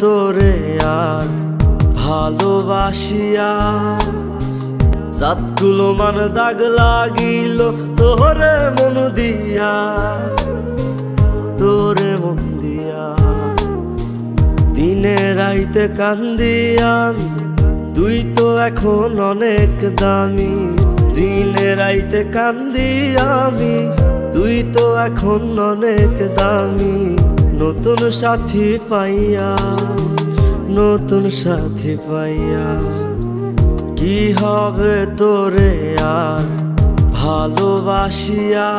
তোরে আর ভালোবাসিয়া জাতগুলো মান দাগ লাগিল, তোরে মন দিয়া। তোরে মন দিয়া। দিনে রাইতে কান্দিয়া তুই তো এখন অনেক দামি। দিনে রাইতে কান্দি আমি তুই তো এখন অনেক দামি। নতুন সাথী পাইয়া, নতুন সাথী পাইয়া। কি হবে তোরে আর ভালোবাসিয়া?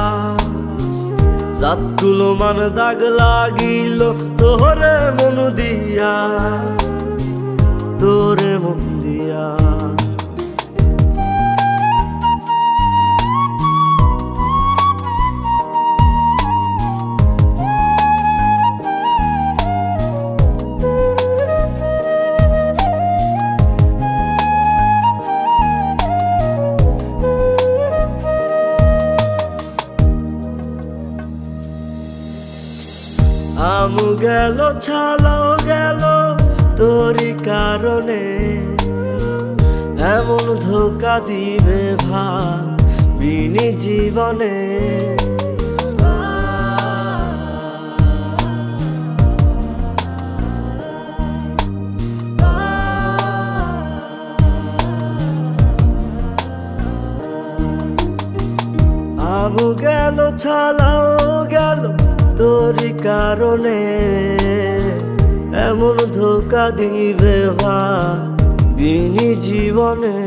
জাতগুলো মান দাগ লাগিল তোরে মন দিয়া, তোরে মন দিয়া। আমু গেল, ছালাও গেল তোরই কারণে। এমন ধোকা দিবে ভাবিনি জীবনে। আমু গেল, ছালাও গেল তোরই কারণে এমন ধোকা দিবে বিনি জীবনে।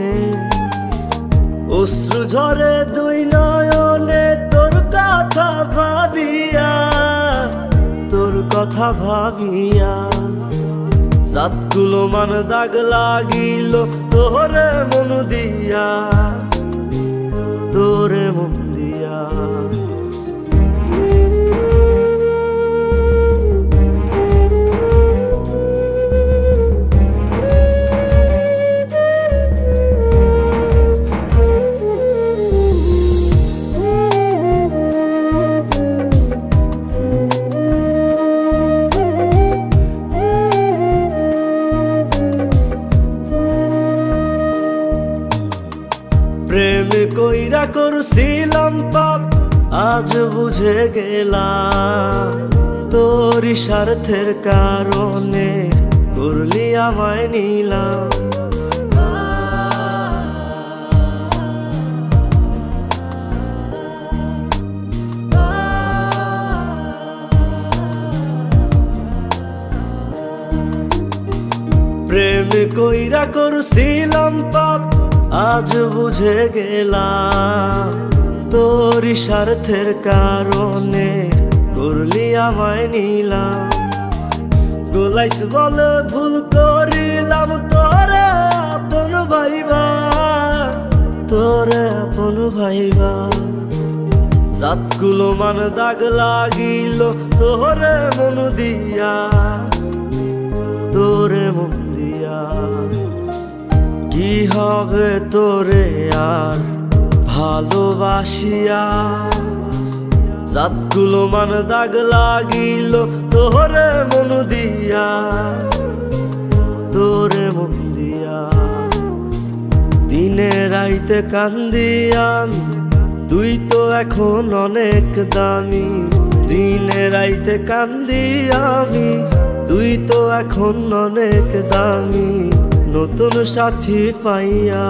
অশ্রু ঝরে দুই নয়নে তোর কথা ভাবিয়া, তোর কথা ভাবিয়া। জাতগুলো মান দাগ লাগিল তোরে মন দিয়া, তোরে মন কইরা করছিলাম পাপ, আজ বুঝে গেলাম তোর স্বার্থের কারণে করলি আমায় নিলাম। প্রেম কইরা করছিলাম পাপ আজ বুঝে গেলাম তোর স্বার্থের কারণে করলি আমায় নিলাম। গোলাইস বলে, ভুল করিলাম তোরে আপন ভাইবা, তোরে আপন ভাইবা। জাতগুলো মান দাগ লাগিল তোরে মন দিয়া, তোরে মন দিয়া। কি হবে তোরে আর? ভালোবাসিয়া জাতগুলো মান দাগ লাগিল, তোরে মন দিয়া। তোরে মন দিয়া। দিনে রাইতে কান্দিয়া তুই তো এখন অনেক দামি। দিনে রাইতে কান্দি আমি তুই তো এখন অনেক দামি। নতুন সাথী পাইয়া,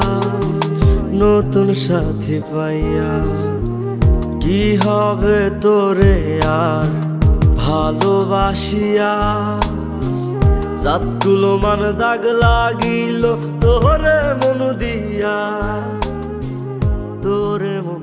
নতুন সাথী পাইয়া। কি হবে তোরে আর ভালোবাসিয়া? জাতগুলো মান দাগ লাগিল তোরে মন দিয়া, তোরে মন